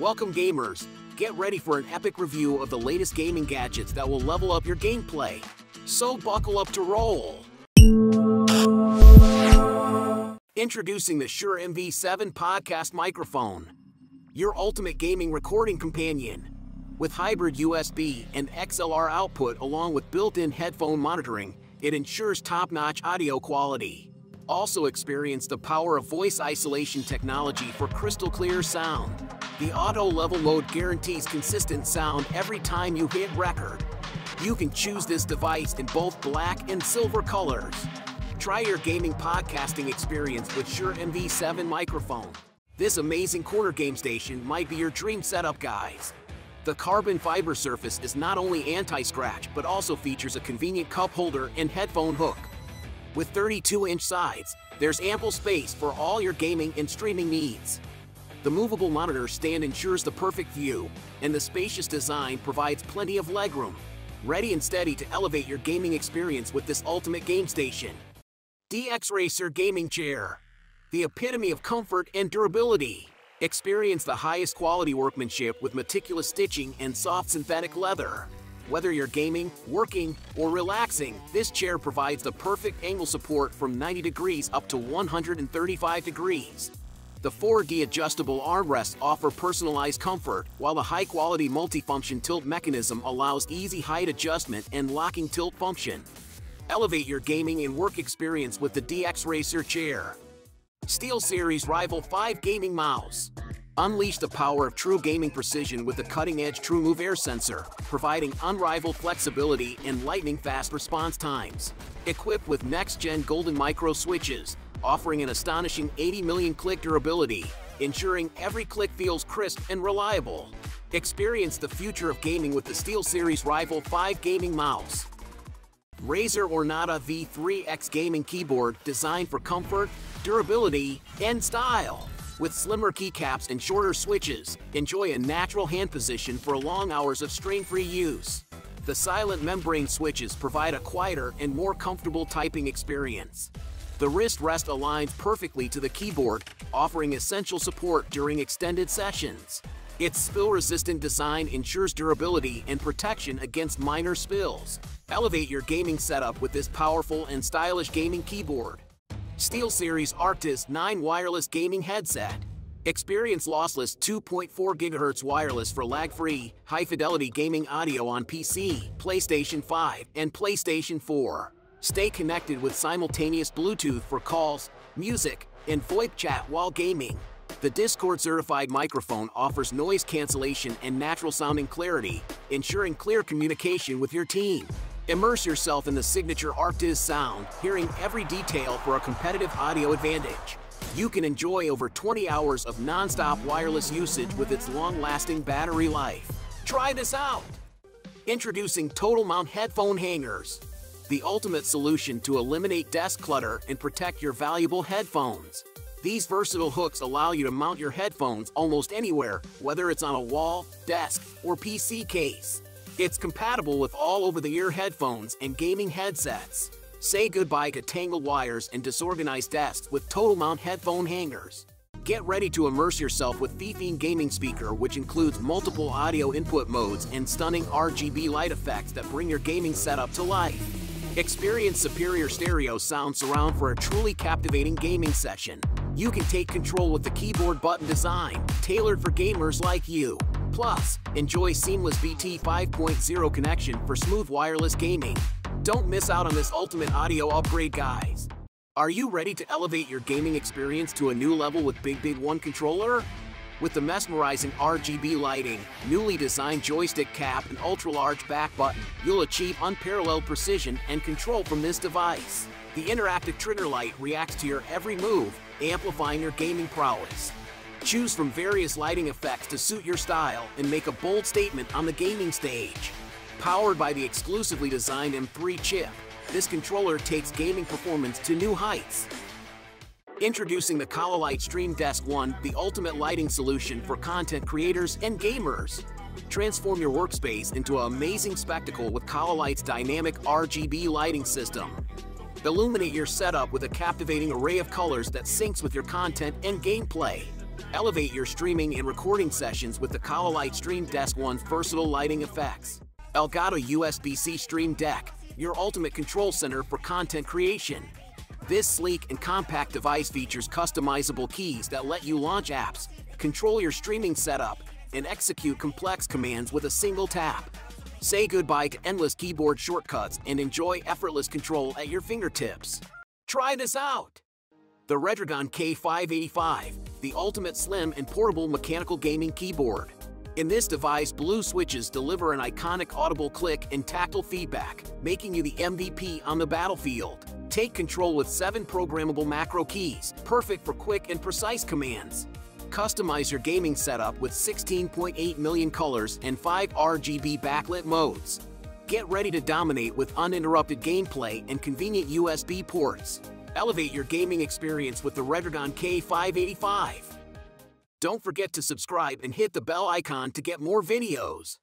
Welcome gamers! Get ready for an epic review of the latest gaming gadgets that will level up your gameplay. So buckle up to roll! Introducing the Shure MV7 podcast microphone. Your ultimate gaming recording companion. With hybrid USB and XLR output along with built-in headphone monitoring, it ensures top-notch audio quality. Also experience the power of voice isolation technology for crystal clear sound. The auto level mode guarantees consistent sound every time you hit record. You can choose this device in both black and silver colors. Try your gaming podcasting experience with Shure MV7 microphone. This amazing corner game station might be your dream setup, guys. The carbon fiber surface is not only anti-scratch, but also features a convenient cup holder and headphone hook. With 32-inch sides, there's ample space for all your gaming and streaming needs. The movable monitor stand ensures the perfect view, and the spacious design provides plenty of legroom. Ready and steady to elevate your gaming experience with this ultimate game station. DXRacer Gaming Chair. The epitome of comfort and durability. Experience the highest quality workmanship with meticulous stitching and soft synthetic leather. Whether you're gaming, working, or relaxing, this chair provides the perfect angle support from 90 degrees up to 135 degrees. The 4D adjustable armrests offer personalized comfort, while the high-quality multifunction tilt mechanism allows easy height adjustment and locking tilt function. Elevate your gaming and work experience with the DXRacer chair. SteelSeries Rival 5 Gaming Mouse. Unleash the power of true gaming precision with the cutting-edge TrueMove air sensor, providing unrivaled flexibility and lightning-fast response times. Equipped with next-gen Golden Micro switches, offering an astonishing 80 million click durability, ensuring every click feels crisp and reliable. Experience the future of gaming with the SteelSeries Rival 5 Gaming Mouse. Razer Ornata V3X gaming keyboard designed for comfort, durability, and style. With slimmer keycaps and shorter switches, enjoy a natural hand position for long hours of strain-free use. The silent membrane switches provide a quieter and more comfortable typing experience. The wrist rest aligns perfectly to the keyboard, offering essential support during extended sessions. Its spill-resistant design ensures durability and protection against minor spills. Elevate your gaming setup with this powerful and stylish gaming keyboard. SteelSeries Arctis 9 Wireless Gaming Headset. Experience lossless 2.4 GHz wireless for lag-free, high-fidelity gaming audio on PC, PlayStation 5, and PlayStation 4. Stay connected with simultaneous Bluetooth for calls, music, and VoIP chat while gaming. The Discord-certified microphone offers noise cancellation and natural-sounding clarity, ensuring clear communication with your team. Immerse yourself in the signature Arctis sound, hearing every detail for a competitive audio advantage. You can enjoy over 20 hours of non-stop wireless usage with its long-lasting battery life. Try this out! Introducing TotalMount Headphone Hangers. The ultimate solution to eliminate desk clutter and protect your valuable headphones. These versatile hooks allow you to mount your headphones almost anywhere, whether it's on a wall, desk, or PC case. It's compatible with all over-the-ear headphones and gaming headsets. Say goodbye to tangled wires and disorganized desks with TotalMount headphone hangers. Get ready to immerse yourself with Fifine Gaming Speaker which includes multiple audio input modes and stunning RGB light effects that bring your gaming setup to life. Experience superior stereo sound surround for a truly captivating gaming session. You can take control with the keyboard button design, tailored for gamers like you. Plus, enjoy seamless BT 5.0 connection for smooth wireless gaming. Don't miss out on this ultimate audio upgrade, guys. Are you ready to elevate your gaming experience to a new level with BIGBIG WON controller? With the mesmerizing RGB lighting, newly designed joystick cap, and ultra-large back button, you'll achieve unparalleled precision and control from this device. The interactive trigger light reacts to your every move, amplifying your gaming prowess. Choose from various lighting effects to suit your style and make a bold statement on the gaming stage. Powered by the exclusively designed M3 chip, this controller takes gaming performance to new heights. Introducing the Cololight Stream Desk 1, the ultimate lighting solution for content creators and gamers. Transform your workspace into an amazing spectacle with Cololight's dynamic RGB lighting system. Illuminate your setup with a captivating array of colors that syncs with your content and gameplay. Elevate your streaming and recording sessions with the Light Stream Desk One's versatile lighting effects. Elgato USB-C Stream Deck, your ultimate control center for content creation. This sleek and compact device features customizable keys that let you launch apps, control your streaming setup, and execute complex commands with a single tap. Say goodbye to endless keyboard shortcuts and enjoy effortless control at your fingertips. Try this out! The Redragon K585, the ultimate slim and portable mechanical gaming keyboard. In this device, blue switches deliver an iconic audible click and tactile feedback, making you the MVP on the battlefield. Take control with seven programmable macro keys, perfect for quick and precise commands. Customize your gaming setup with 16.8 million colors and 5 RGB backlit modes. Get ready to dominate with uninterrupted gameplay and convenient USB ports. Elevate your gaming experience with the Redragon K585. Don't forget to subscribe and hit the bell icon to get more videos.